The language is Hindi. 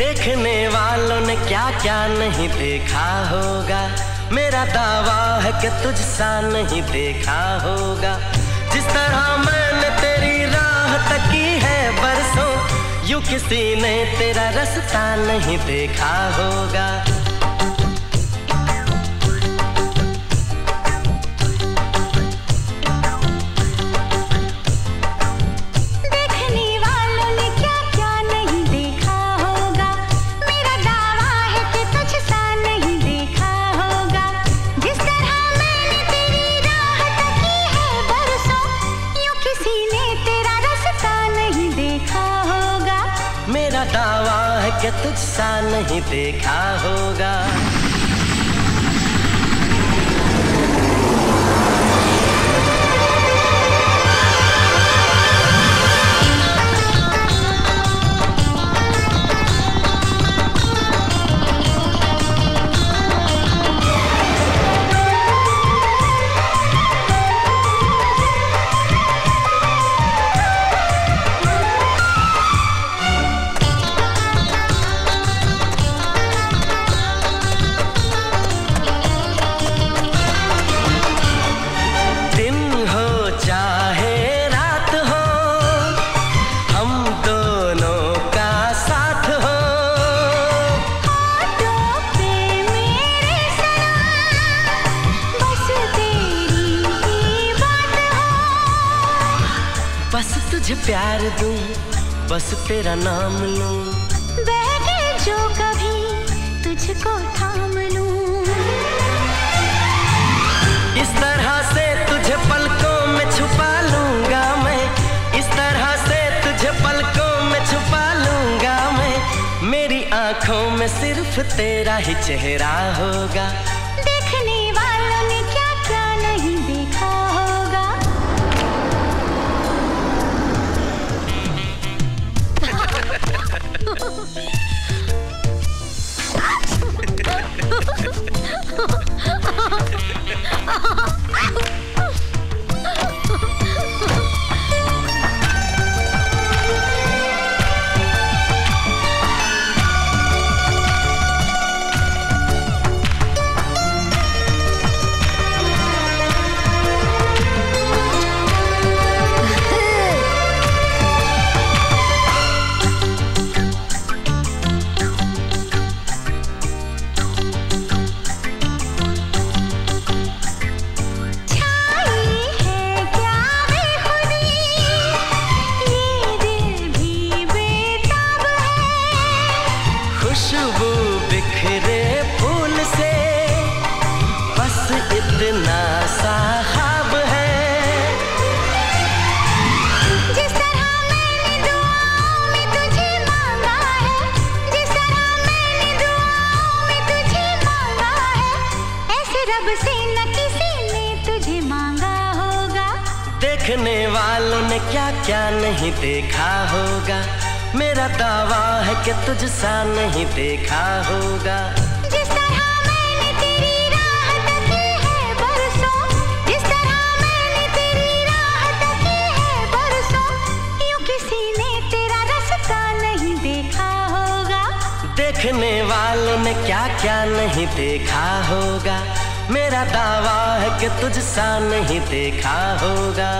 देखने वालों ने क्या क्या नहीं देखा होगा। मेरा दावा है कि तुझ सा नहीं देखा होगा। जिस तरह मैंने तेरी राह तकी है बरसों, यू किसी ने तेरा रास्ता नहीं देखा होगा। के तुझसा नहीं देखा होगा। बस तुझे प्यार दूँ बस तेरा नाम लूँ। बैठे जो कभी तुझको थाम लूँ। इस तरह से तुझे पलकों में छुपा लूँगा मैं। इस तरह से तुझे पलकों में छुपा लूँगा मैं। मेरी आँखों में सिर्फ़ तेरा ही चेहरा होगा। देखने वालों ने क्या क्या नहीं देखा होगा। मेरा दावा है कि तुझ सा नहीं देखा होगा। जिस तरह मैंने तेरी राह तकी है बरसों। जिस तरह मैंने तेरी राह तकी है बरसों। यूँ किसी ने तेरा रास्ता नहीं देखा होगा? देखने वालों ने क्या क्या नहीं देखा होगा। मेरा दावा है कि तुझसा नहीं देखा होगा।